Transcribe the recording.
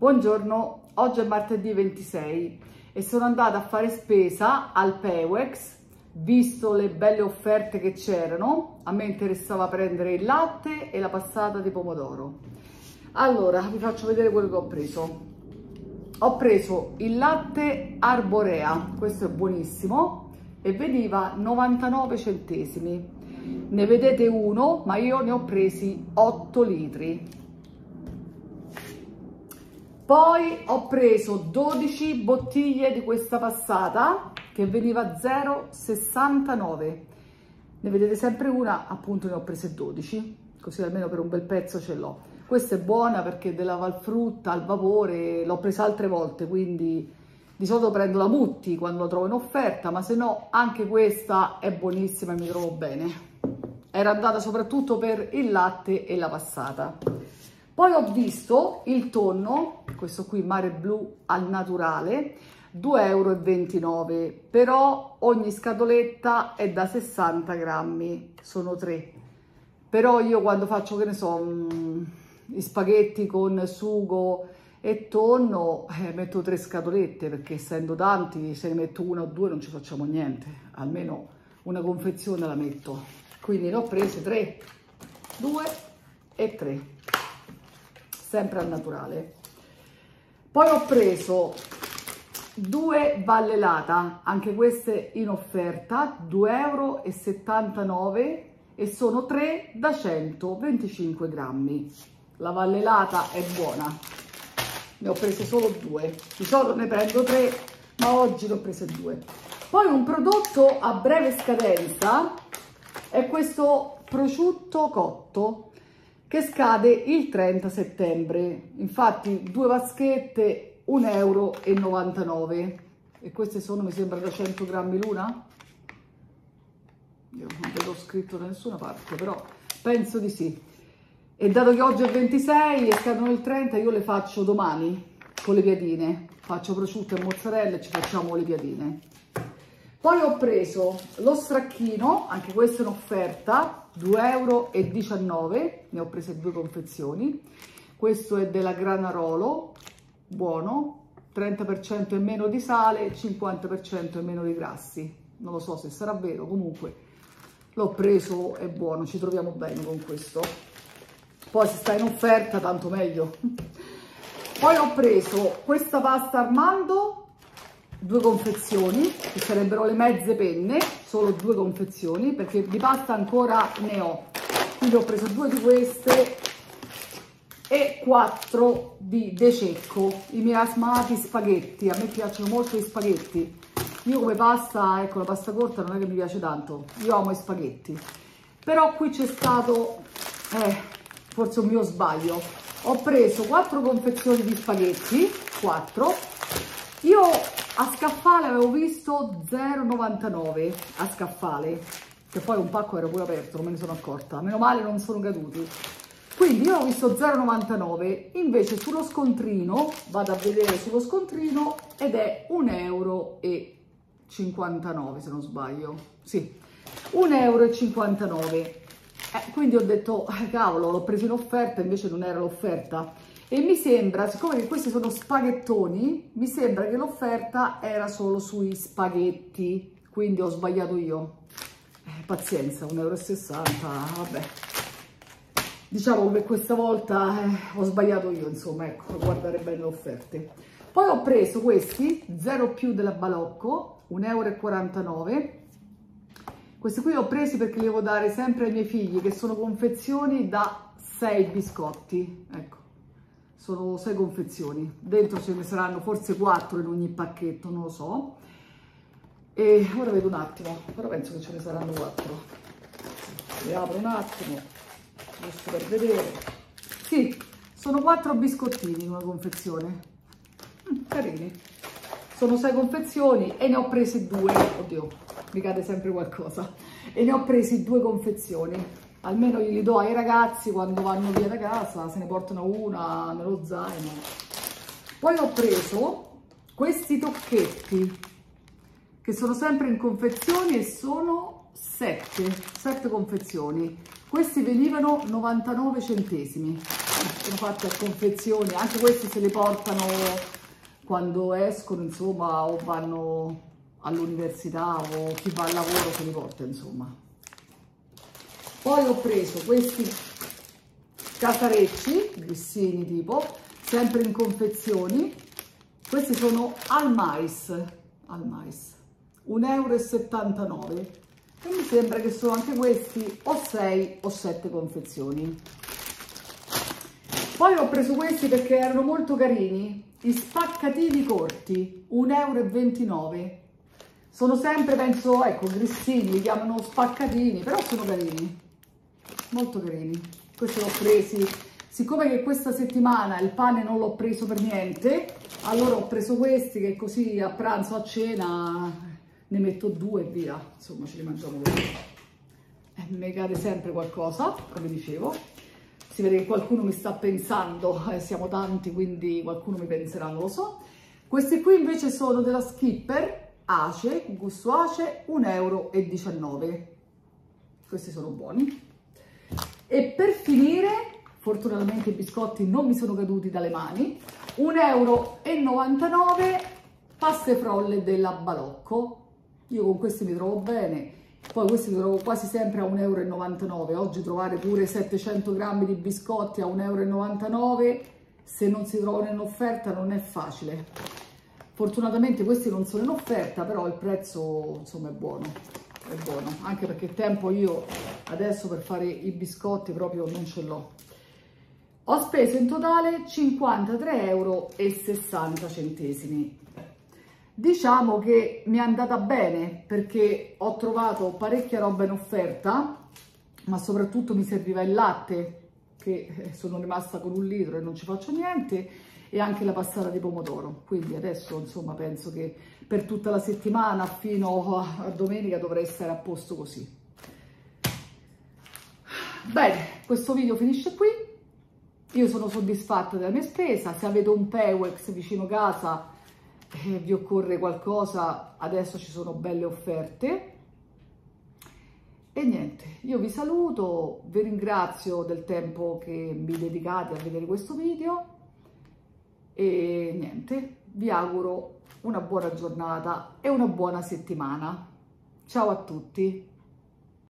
Buongiorno, oggi è martedì 26 e sono andata a fare spesa al Pewex, visto le belle offerte che c'erano, a me interessava prendere il latte e la passata di pomodoro. Allora, vi faccio vedere quello che ho preso. Ho preso il latte Arborea, questo è buonissimo, e veniva 99 centesimi. Ne vedete uno, ma io ne ho presi 8 litri poi ho preso 12 bottiglie di questa passata che veniva 0,69. Ne vedete sempre una, appunto ne ho prese 12, così almeno per un bel pezzo ce l'ho. Questa è buona perché della valfrutta al vapore l'ho presa altre volte, quindi di solito prendo la Mutti quando la trovo in offerta, ma se no anche questa è buonissima e mi trovo bene. Era andata soprattutto per il latte e la passata. Poi ho visto il tonno, questo qui mare blu al naturale, 2,29 euro, però ogni scatoletta è da 60 grammi, sono tre. Però io quando faccio, che ne so, mh, gli spaghetti con sugo e tonno, eh, metto tre scatolette, perché essendo tanti, se ne metto una o due non ci facciamo niente, almeno una confezione la metto. Quindi ne ho prese tre, due e tre sempre al naturale. Poi ho preso due vallelata, anche queste in offerta, 2,79 euro e sono 3 da 125 grammi. La vallelata è buona, ne ho prese solo due, di solito ne prendo tre, ma oggi ne ho prese due. Poi un prodotto a breve scadenza è questo prosciutto cotto che scade il 30 settembre. Infatti due vaschette 1,99 euro e queste sono mi sembra da 100 grammi l'una. Io non vedo scritto da nessuna parte, però penso di sì. E dato che oggi è 26 e scadono il 30, io le faccio domani con le piadine. Faccio prosciutto e mozzarella e ci facciamo le piadine. Poi ho preso lo stracchino, anche questo in offerta, 2,19 euro, ne ho prese due confezioni. Questo è della Granarolo, buono, 30% in meno di sale, 50% in meno di grassi. Non lo so se sarà vero, comunque l'ho preso, è buono, ci troviamo bene con questo. Poi se sta in offerta tanto meglio. Poi ho preso questa pasta Armando due confezioni, che sarebbero le mezze penne, solo due confezioni, perché di pasta ancora ne ho. Quindi ho preso due di queste e quattro di De Cecco, i miei asmati spaghetti. A me piacciono molto gli spaghetti. Io come pasta, ecco, la pasta corta non è che mi piace tanto. Io amo i spaghetti. Però qui c'è stato, eh, forse un mio sbaglio. Ho preso quattro confezioni di spaghetti, quattro. Io a scaffale avevo visto 0,99 a scaffale, che poi un pacco era pure aperto, non me ne sono accorta. Meno male non sono caduti. Quindi io ho visto 0,99, invece sullo scontrino, vado a vedere sullo scontrino, ed è 1,59 euro se non sbaglio. Sì, 1,59 euro. Eh, quindi ho detto, eh, cavolo, l'ho preso in offerta, invece non era l'offerta e mi sembra, siccome questi sono spaghettoni, mi sembra che l'offerta era solo sui spaghetti, quindi ho sbagliato io. Eh, pazienza, 1,60 euro, vabbè. Diciamo che questa volta eh, ho sbagliato io, insomma, ecco, guardare bene le offerte. Poi ho preso questi, 0 più della Balocco, 1,49 euro. Questi qui li ho presi perché li devo dare sempre ai miei figli, che sono confezioni da 6 biscotti, ecco sono sei confezioni, dentro ce ne saranno forse quattro in ogni pacchetto, non lo so. E ora vedo un attimo, però penso che ce ne saranno quattro. Le apro un attimo, giusto per vedere. Sì, sono quattro biscottini in una confezione. Mm, carini. Sono sei confezioni e ne ho prese due. Oddio, mi cade sempre qualcosa. E ne ho presi due confezioni almeno li do ai ragazzi quando vanno via da casa, se ne portano una nello zaino. Poi ho preso questi tocchetti che sono sempre in confezioni e sono 7, 7 confezioni. Questi venivano 99 centesimi. sono fatte a confezioni, anche questi se li portano quando escono, insomma, o vanno all'università o chi va al lavoro se li porta, insomma. Poi ho preso questi casarecci, grissini tipo, sempre in confezioni. Questi sono al mais, al mais, 1,79 euro. E mi sembra che sono anche questi o 6 o 7 confezioni. Poi ho preso questi perché erano molto carini, i spaccativi corti, 1,29 euro. Sono sempre, penso, ecco, grissini, li chiamano spaccatini, però sono carini, molto carini. Questi l'ho presi, siccome che questa settimana il pane non l'ho preso per niente, allora ho preso questi che così a pranzo, a cena, ne metto due e via, insomma ce li mangiamo. E mi cade sempre qualcosa, come dicevo. Si vede che qualcuno mi sta pensando, eh, siamo tanti, quindi qualcuno mi penserà, non lo so. Questi qui invece sono della Skipper, Ace, gusto Ace, 1,19 euro. Questi sono buoni. E per finire, fortunatamente i biscotti non mi sono caduti dalle mani, 1,99 euro paste frolle della Balocco. Io con questi mi trovo bene, poi questi li trovo quasi sempre a 1,99 euro. Oggi trovare pure 700 grammi di biscotti a 1,99 euro, se non si trovano in offerta non è facile. Fortunatamente questi non sono in offerta, però il prezzo insomma è buono, è buono, anche perché tempo io adesso per fare i biscotti proprio non ce l'ho. Ho speso in totale 53,60 euro. Diciamo che mi è andata bene perché ho trovato parecchia roba in offerta, ma soprattutto mi serviva il latte, che sono rimasta con un litro e non ci faccio niente, e anche la passata di pomodoro. Quindi adesso insomma penso che per tutta la settimana fino a domenica dovrei stare a posto così. Bene, questo video finisce qui. Io sono soddisfatta della mia spesa. Se avete un Pewex vicino casa e eh, vi occorre qualcosa, adesso ci sono belle offerte. E niente, io vi saluto, vi ringrazio del tempo che mi dedicate a vedere questo video e niente, vi auguro una buona giornata e una buona settimana. Ciao a tutti!